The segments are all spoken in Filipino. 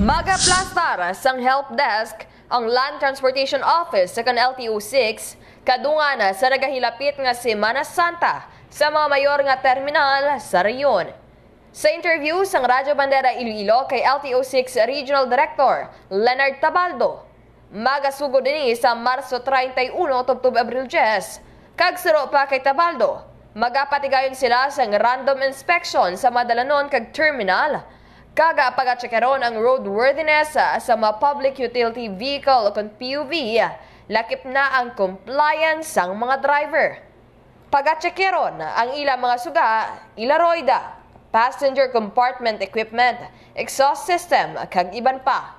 Magaplastar sang help desk ang Land Transportation Office sa kan LTO6 kadunga na sa nagahilapit nga Semana Santa sa mga mayor nga terminal sa reyon. Sa interview sang Radyo Bandera Iloilo kay LTO6 Regional Director Leonard Tabaldo, magasugod din sa Marso 31 tubtub Abril 10, kag siro pa kay Tabaldo, magapatigayon sila sang random inspection sa Madalanon kag terminal Kaga pagatsekaron ang roadworthiness sa mga public utility vehicle o PUV, lakip na ang compliance sang mga driver. Pagatsekeron ang ilang mga suga, ilaroida, passenger compartment equipment, exhaust system, kag iban pa.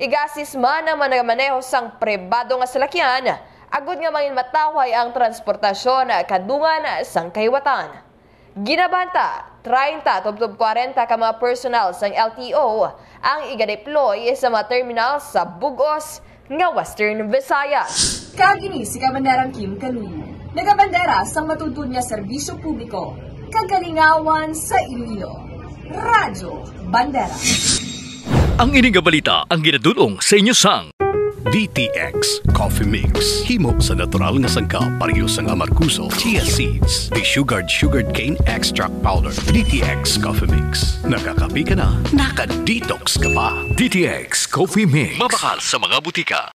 Igasis man ang manamaneho sang pribado nga salakyan, agud nga mangin mataway ang transportasyon kadungan sang kaywatan. Ginabanta, 30 tubtob 40 ka mga personal sang LTO ang iga-deploy sa mga terminal sa Bugos nga Western Visayas. Kagini si Kabanderang Kim Kaluyo. Nagabandera sa matudud nga serbisyo publiko. Kagalingawan sa Iloilo. Radyo Bandera. Ang ining nga balita ang ginadulong sa inyo sang DTX Coffee Mix. Himo sa natural nga sangka pareho sang amarkuso, chia seeds, desugared sugared cane extract powder. DTX Coffee Mix. Nakakapi ka na, naka-detox ka pa. DTX Coffee Mix. Mabakal sa mga butika.